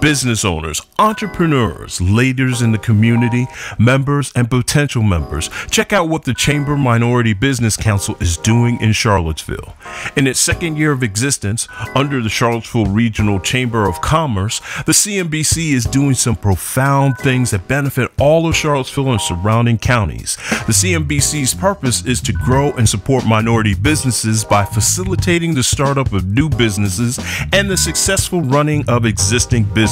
business owners, entrepreneurs, leaders in the community, members, and potential members, check out what the Chamber Minority Business Council is doing in Charlottesville. In its second year of existence, under the Charlottesville Regional Chamber of Commerce, the CMBC is doing some profound things that benefit all of Charlottesville and surrounding counties. The CMBC's purpose is to grow and support minority businesses by facilitating the startup of new businesses and the successful running of existing businesses.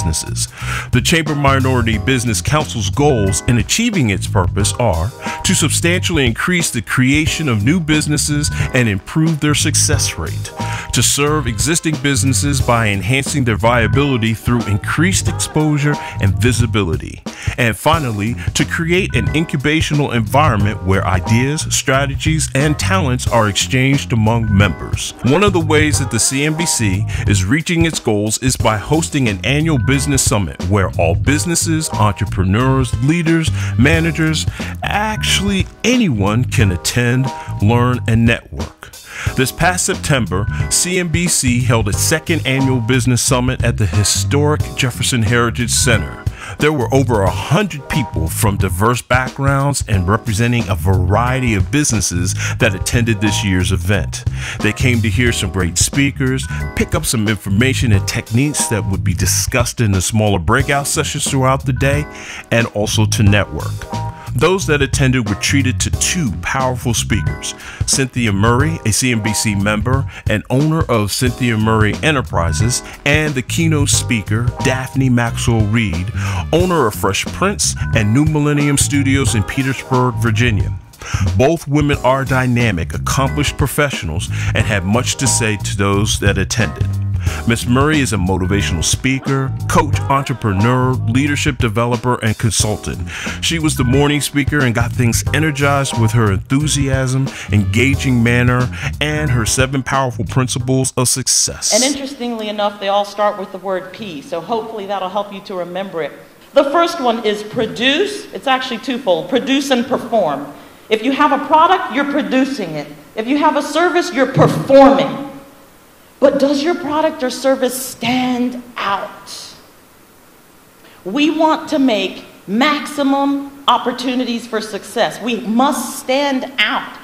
The Chamber Minority Business Council's goals in achieving its purpose are to substantially increase the creation of new businesses and improve their success rate, to serve existing businesses by enhancing their viability through increased exposure and visibility, and finally, to create an incubational environment where ideas, strategies, and talents are exchanged among members. One of the ways that the CMBC is reaching its goals is by hosting an annual business summit where all businesses, entrepreneurs, leaders, managers, actually anyone can attend, learn, and network. This past September, CMBC held its second annual business summit at the historic Jefferson Heritage Center. There were over a hundred people from diverse backgrounds and representing a variety of businesses that attended this year's event. They came to hear some great speakers, pick up some information and techniques that would be discussed in the smaller breakout sessions throughout the day, and also to network. Those that attended were treated to two powerful speakers Cynthia Murray, a CMBC member and owner of Cynthia Murray Enterprises, and the keynote speaker, Daphne Maxwell Reid, owner of Fresh Prints and New Millennium Studios in Petersburg, Virginia. Both women are dynamic, accomplished professionals and had much to say to those that attended. Miss Murray is a motivational speaker, coach, entrepreneur, leadership developer, and consultant. She was the morning speaker and got things energized with her enthusiasm, engaging manner, and her seven powerful principles of success. And interestingly enough, they all start with the word P, so hopefully that'll help you to remember it. The first one is produce. It's actually twofold produce and perform. If you have a product, you're producing it. If you have a service, you're performing. But does your product or service stand out? We want to make maximum opportunities for success. We must stand out.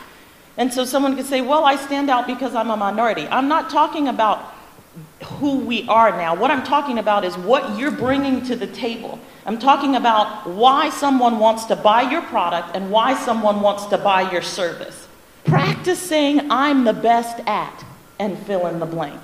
And so someone could say, well, I stand out because I'm a minority. I'm not talking about who we are now. What I'm talking about is what you're bringing to the table. I'm talking about why someone wants to buy your product and why someone wants to buy your service. Practice saying, I'm the best at and fill in the blank.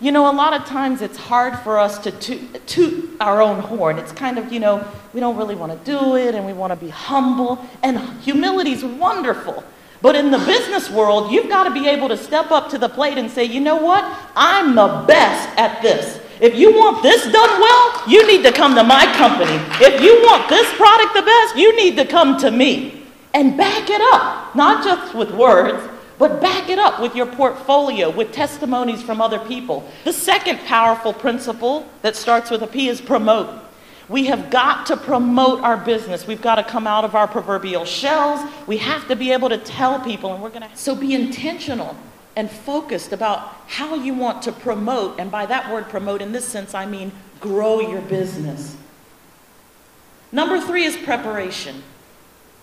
You know, a lot of times it's hard for us to toot, toot our own horn. It's kind of, you know, we don't really want to do it and we want to be humble. And humility is wonderful. But in the business world, you've got to be able to step up to the plate and say, you know what? I'm the best at this. If you want this done well, you need to come to my company. If you want this product the best, you need to come to me. And back it up, not just with words, but back it up with your portfolio, with testimonies from other people. The second powerful principle that starts with a P is promote. We have got to promote our business. We've got to come out of our proverbial shells. We have to be able to tell people, and we're going to. So be intentional and focused about how you want to promote. And by that word promote, in this sense, I mean grow your business. Number three is preparation.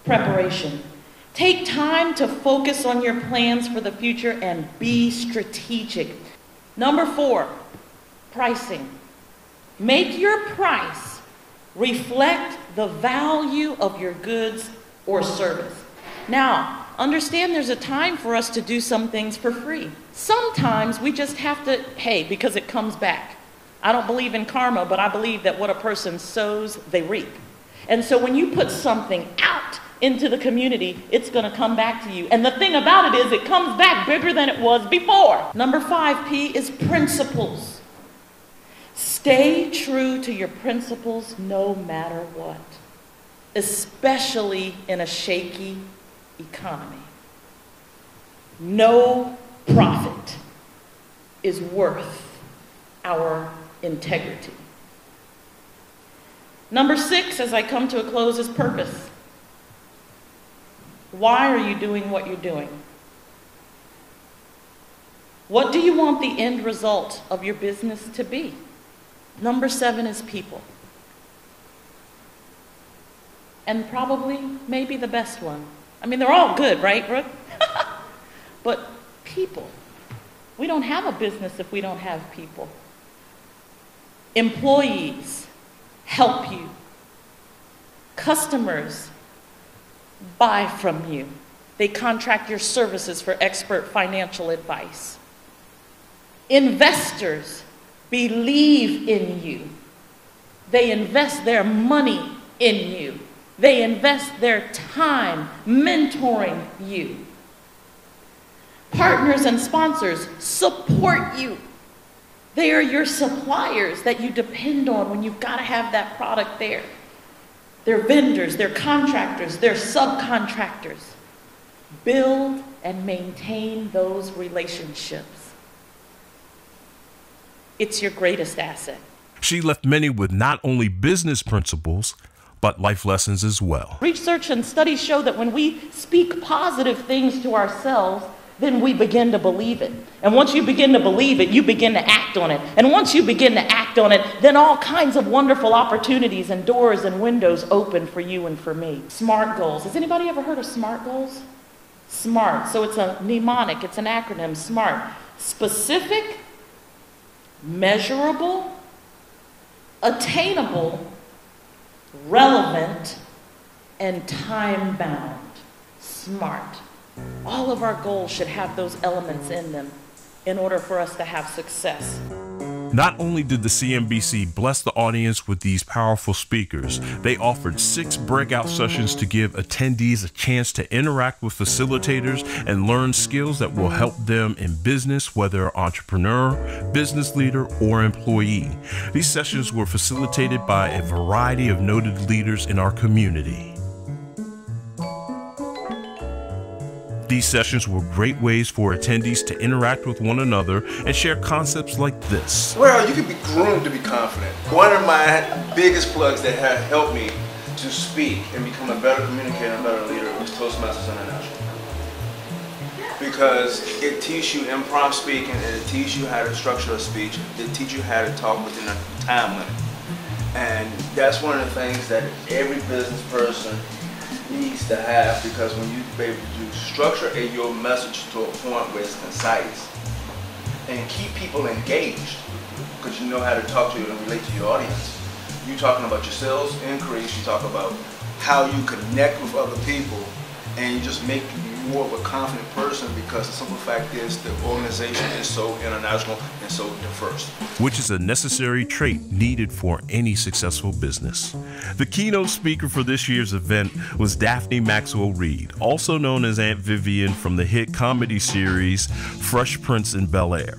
Preparation. Take time to focus on your plans for the future and be strategic. Number four, pricing. Make your price reflect the value of your goods or service. Now, understand there's a time for us to do some things for free. Sometimes we just have to, hey, because it comes back. I don't believe in karma, but I believe that what a person sows, they reap. And so when you put something out, into the community, it's going to come back to you. And the thing about it is, it comes back bigger than it was before. Number five, P, is principles. Stay true to your principles no matter what, especially in a shaky economy. No profit is worth our integrity. Number six, as I come to a close, is purpose. Why are you doing what you're doing? What do you want the end result of your business to be? Number seven is people. And probably, maybe the best one. I mean, they're all good, right, Brooke? but people. We don't have a business if we don't have people. Employees help you. Customers buy from you. They contract your services for expert financial advice. Investors believe in you. They invest their money in you. They invest their time mentoring you. Partners and sponsors support you. They are your suppliers that you depend on when you've got to have that product there. They're vendors, they're contractors, they're subcontractors. Build and maintain those relationships. It's your greatest asset. She left many with not only business principles, but life lessons as well. Research and studies show that when we speak positive things to ourselves, then we begin to believe it. And once you begin to believe it, you begin to act on it. And once you begin to act on it, then all kinds of wonderful opportunities and doors and windows open for you and for me. SMART goals. Has anybody ever heard of SMART goals? SMART. So it's a mnemonic, it's an acronym SMART. Specific, measurable, attainable, relevant, and time bound. SMART. All of our goals should have those elements in them in order for us to have success. Not only did the CMBC bless the audience with these powerful speakers, they offered six breakout sessions to give attendees a chance to interact with facilitators and learn skills that will help them in business, whether entrepreneur, business leader, or employee. These sessions were facilitated by a variety of noted leaders in our community. These sessions were great ways for attendees to interact with one another and share concepts like this. Well, you can be groomed to be confident. One of my biggest plugs that have helped me to speak and become a better communicator and better leader was Toastmasters International. Because it teaches you improv speaking and it teaches you how to structure a speech. It teaches you how to talk within a time limit. And that's one of the things that every business person needs to have because when you be able to structure a, your message to a point where it's concise and keep people engaged because you know how to talk to and relate to your audience. You talking about your sales increase, you talk about how you connect with other people and you just make more of a confident person because the simple fact is the organization is so international and so diverse. Which is a necessary trait needed for any successful business. The keynote speaker for this year's event was Daphne Maxwell Reid, also known as Aunt Vivian from the hit comedy series Fresh Prince in Bel Air.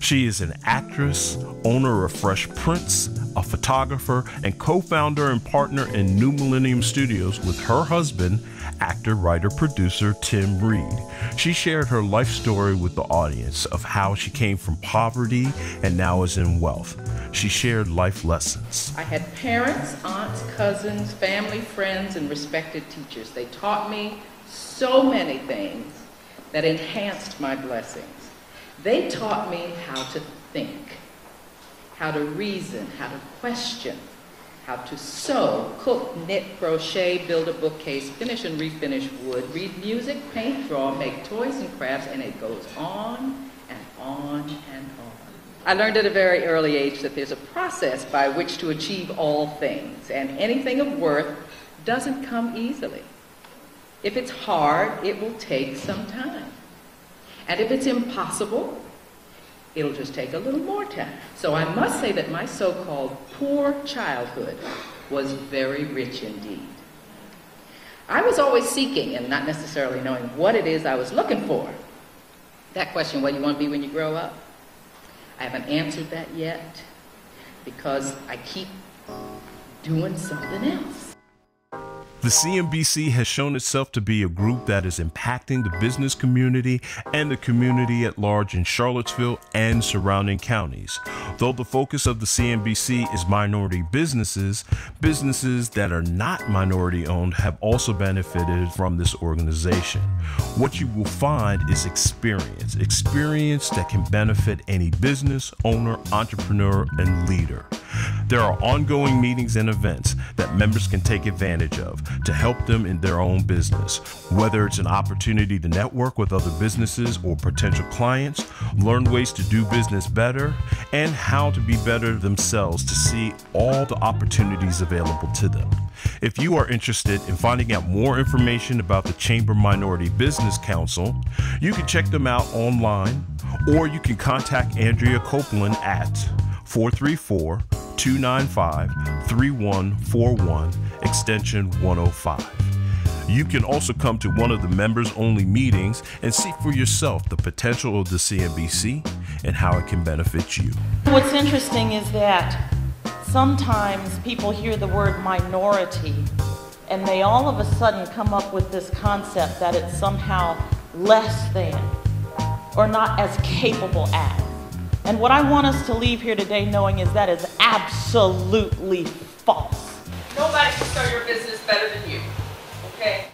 She is an actress, owner of Fresh Prints, a photographer, and co founder and partner in New Millennium Studios with her husband, actor, writer, producer Tim Reid. She shared her life story with the audience of how she came from poverty and now is in wealth. She shared life lessons. I had parents, aunts, cousins, family, friends, and respected teachers. They taught me so many things that enhanced my blessings. They taught me how to think, how to reason, how to question, how to sew, cook, knit, crochet, build a bookcase, finish and refinish wood, read music, paint, draw, make toys and crafts, and it goes on and on and on. I learned at a very early age that there's a process by which to achieve all things, and anything of worth doesn't come easily. If it's hard, it will take some time. And if it's impossible, It'll just take a little more time. So I must say that my so-called poor childhood was very rich indeed. I was always seeking and not necessarily knowing what it is I was looking for. That question, what do you want to be when you grow up? I haven't answered that yet because I keep doing something else. The CMBC has shown itself to be a group that is impacting the business community and the community at large in Charlottesville and surrounding counties. Though the focus of the CMBC is minority businesses, businesses that are not minority owned have also benefited from this organization. What you will find is experience, experience that can benefit any business, owner, entrepreneur, and leader. There are ongoing meetings and events that members can take advantage of to help them in their own business. Whether it's an opportunity to network with other businesses or potential clients, learn ways to do business better, and how to be better themselves to see all the opportunities available to them. If you are interested in finding out more information about the Chamber Minority Business Council, you can check them out online or you can contact Andrea Copeland at 434 295 3141, extension 105. You can also come to one of the members only meetings and see for yourself the potential of the CMBC and how it can benefit you. What's interesting is that sometimes people hear the word minority and they all of a sudden come up with this concept that it's somehow less than or not as capable as. And what I want us to leave here today knowing is that is absolutely false. Nobody can start your business better than you, okay?